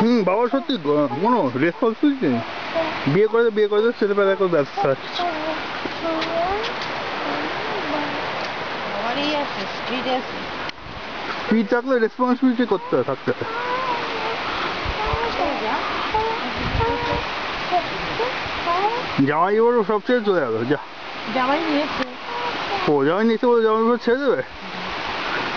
হুম বাবা সত্যি কোনো রেসপন্সিবিলিটি নেই বিয়ে করে বিয়ে করে দে, ছেলে পেলে করে ব্যস্ত। থাকছে বাবারই আছে। স্পিড থাকলে রেসপন্সিবিলিটি করতে হয় থাকতে হয়। জামাই এবার সব ছেড়ে চলে গেল যা। জামাই নিয়েছে। ও জামাই নিতে বলে জামাই ছেড়ে দেবে?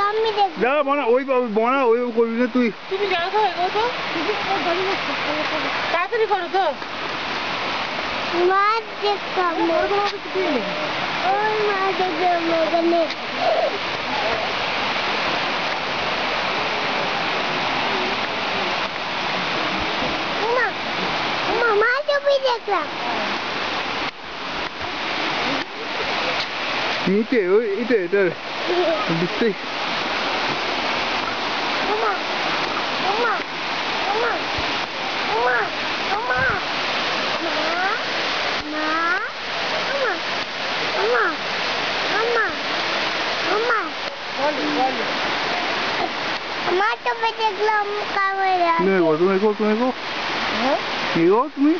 আমি দেখো আমি দেখো ওই বানা ওই করবি না তুই। তুমি যাও তো এগো তো? তাড়াতাড়ি করো তো। মাছ দেখতাম ওরকম কিছু দিয়ে ওই মাছ দেখলাম ওখানে মা মা ছবি দেখলাম। 痛いよ、痛い、痛い。びっくり。Mata o pedreglão, camarada. Não, eu vou comer, vou comer, vou. Eu vou.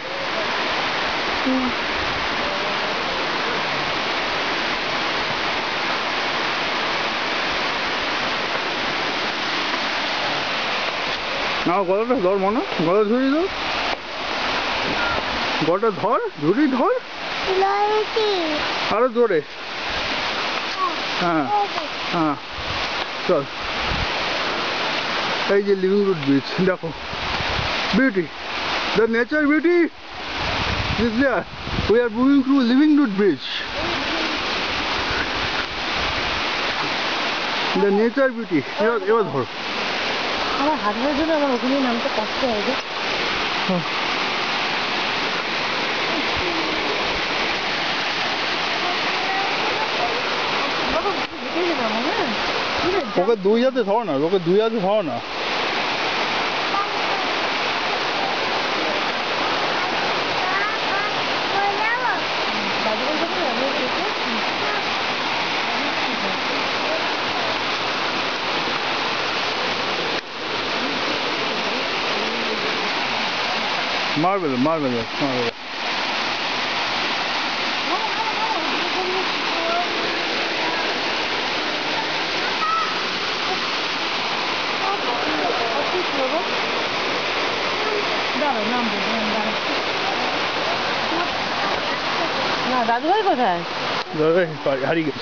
না গলাটা ধর মনে গলা ঝুড়ি ধর। গলাটা ধর ঝুড়ি ধর। আরও জোরে। হ্যাঁ হ্যাঁ চল। এই যে লিভিং রুট বিচ দেখো। Beauty the nature beauty. We are moving through living root bridge the nature beauty এবার এবার ধরো। আমার হাজবেন্ডের জন্য আমার ওখানে নামতে কষ্ট হয় যে। হ্যাঁ। আছে ওকে দুই হাতে ধর না ওকে দুই হাতে ধর না। Marvelous, marvelous, marvelous. Dawaj, mam No, dawaj, dawaj. Dawaj, how do you